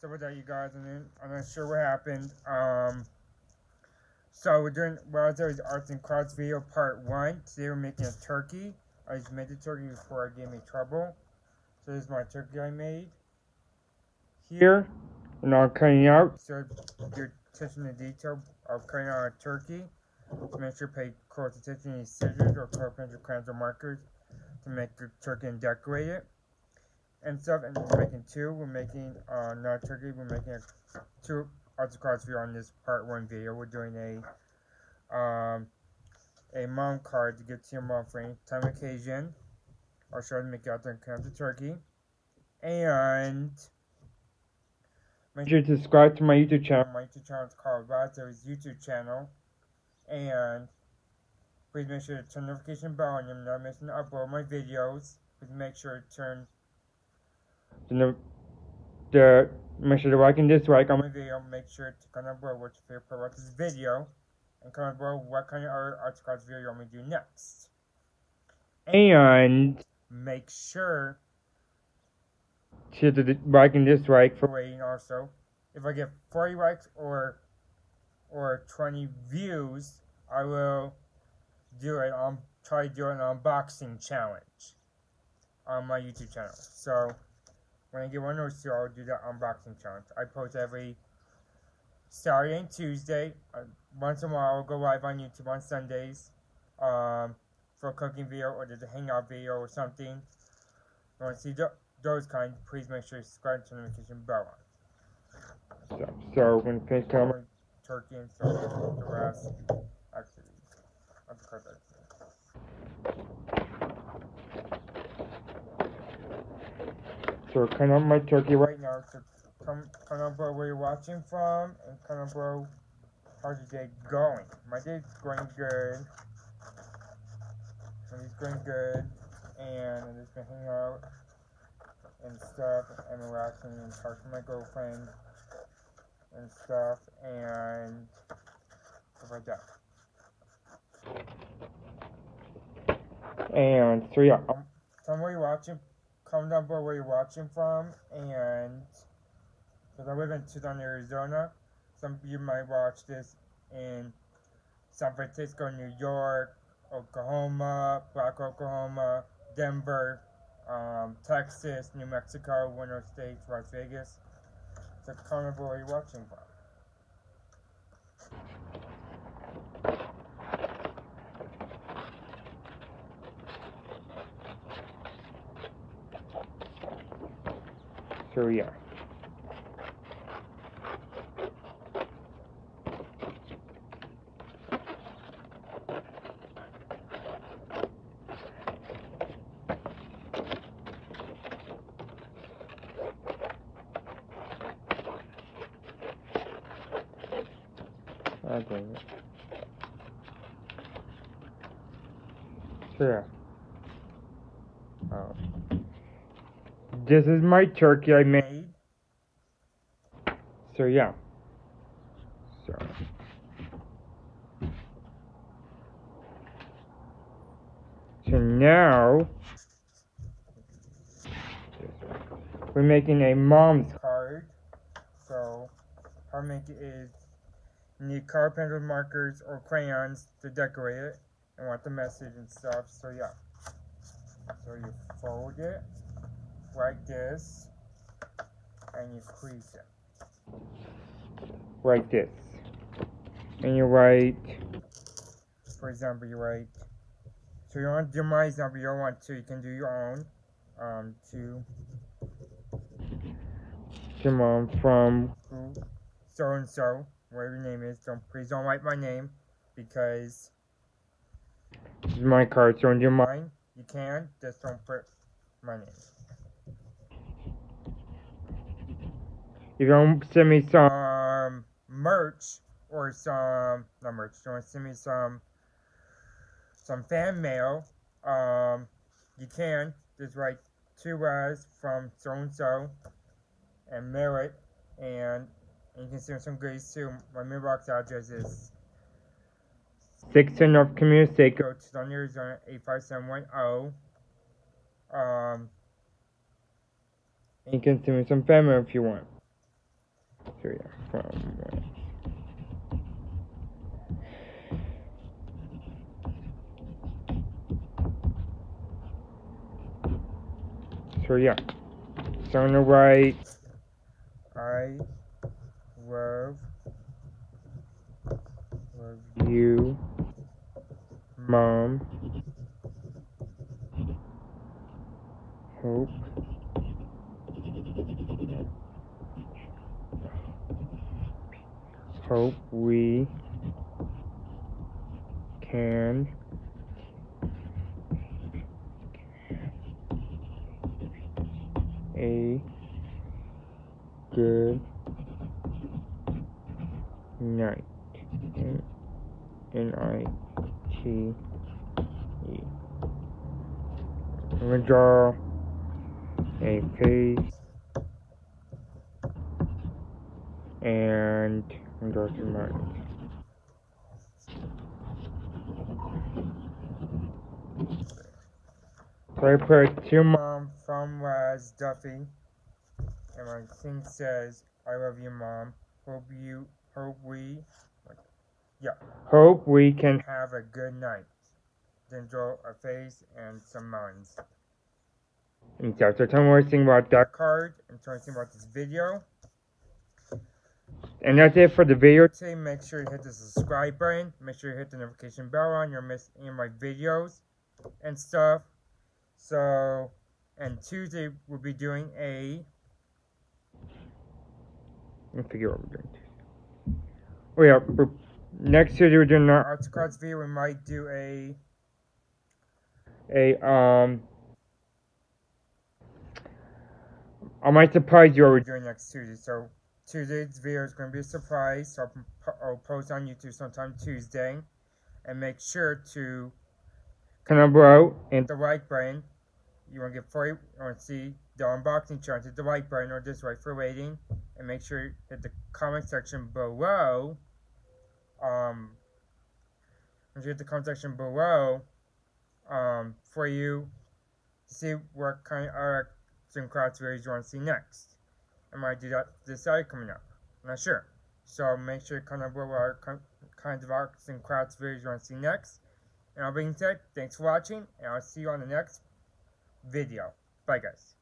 So with that, you guys, and I'm not sure what happened. Um, so we're doing well. There was arts and crafts video part one. Today we're making a turkey. I just made the turkey before I gave me trouble. So this is my turkey I made. Here, and I'm cutting out. So you're touching the detail of cutting out a turkey. So make sure you pay close attention to these scissors or pencil crayons or markers to make the turkey and decorate it and stuff. And we're making two. We're making uh, not turkey. We're making a, two arts and crafts video on this part one video. We're doing a um a mom card to give to your mom for any time occasion. I'll show you how to make out there and cut the turkey. And make sure to subscribe to my YouTube channel. My YouTube channel is called Razzo's YouTube channel. And please make sure to turn the notification bell on. You're not missing to upload my videos. Please make sure to turn the, the make sure to like and dislike on my video. Make sure to comment below what's your favorite part about this video. And comment below what kind of arts cards video you want me to do next. And make sure to the like and dislike for waiting also. If I get 40 likes or or 20 views, I will do it on try to do an unboxing challenge on my YouTube channel. So when I get one or two, I'll do the unboxing challenge. I post every Saturday and Tuesday. Uh, once in a while, I'll go live on YouTube on Sundays um, for a cooking video or there's a hangout video or something. If you want to see th those kind, please make sure you subscribe to the notification bell on. So, so when comes to turkey and stuff, the rest, actually, I'll cut So cutting up my turkey right now. So come, come up where you're watching from and come up bro, how's your day going? My day's going good. My day's going good, and I'm just been hanging out and stuff, and relaxing and talking to my girlfriend and stuff, and stuff like that. And so yeah, um, you're watching. Comment down below where you're watching from, and because I live in Tucson, Arizona, some of you might watch this in San Francisco, New York, Oklahoma, Black Oklahoma, Denver, um, Texas, New Mexico, Winter States, Las Vegas. So comment below where you're watching from. Yeah. Okay. Yeah. Oh. This is my turkey I made. So yeah. So. So now we're making a mom's card. So how to make it is need pencil markers or crayons to decorate it and want the message and stuff. So yeah. So you fold it like this and you crease it. Like this. And you write for example you write so you want to do my example you don't want to you can do your own um to to mom from so and so whatever your name is. Don't please don't write my name because this is my card so on your mine you can just don't put my name you don't send me some merch or some not merch, you want to send me some some fan mail, um, you can just write to us from so and so and mail it, and, you can send some goodies too. My mailbox address is 610 North Community to Don Arizona 85710. Um, and you can send me some fan mail if you want. Uh, so yeah, from West. So yeah, on the right, I love, love you, mom. Hope. Hope we can a good night. N I T E. I'm gonna draw a face and To mine. So I put to mom from Laz Duffy and my thing says I love you mom. Hope you hope we yeah. Hope we can have a good night. Then draw a face and some minds. And so, me what you think about that card and tell me what about this video. And that's it for the video today. Make sure you hit the subscribe button. Make sure you hit the notification bell on. You'll miss any of my videos and stuff. So, and Tuesday we'll be doing a. Let me figure out what we're doing Tuesday. Oh yeah, next Tuesday we're doing our arts cards video. We might do a a um. I might surprise you what we're doing next Tuesday. So Tuesday's video is going to be a surprise. So I'll, post on YouTube sometime Tuesday. And make sure to comment below and the like button. You want to get free, you want to see the unboxing chart, hit the like button or just wait for waiting. And make sure hit the comment section below. Um, make hit the comment section below um, for you to see what kind of arts and crafts videos you want to see next. I that this side coming up. I'm not sure. So make sure to comment below what kinds of arts and crafts videos you want to see next. And all being said, thanks for watching, and I'll see you on the next video. Bye guys.